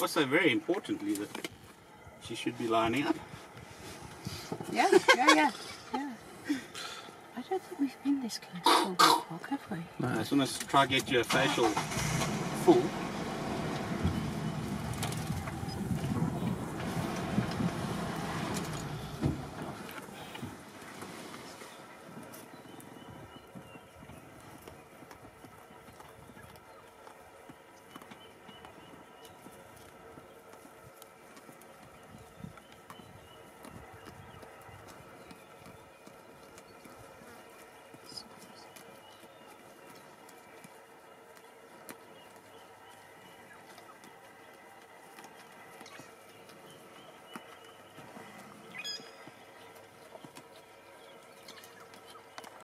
Also, very importantly, that she should be lining up. Yeah, yeah, yeah, yeah. I don't think we've been this close to a walk, have we? I just want to try get your facial full.